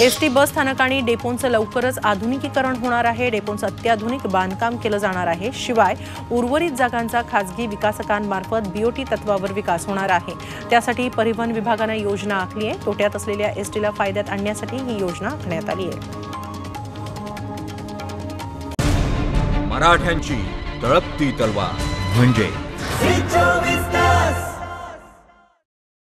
S T bus स्थानक आणि डेपोंचं लवकरच आधुनिकीकरण होणार आहे. डेपोंचं अत्याधुनिक बांधकाम केलं जाणार आहे. शिवाय उर्वरित जागांचा खासगी विकासकांमार्फत बीओटी तत्वावर विकास होणार आहे. त्यासाठी परिवहन विभागानं योजना आखली आहे. तोट्यात असलेल्या एस टीला फायद्यात आणण्यासाठी ही योजना आखण्यात आली आहे. मराठ्यांची तळपती तलवार म्हणजे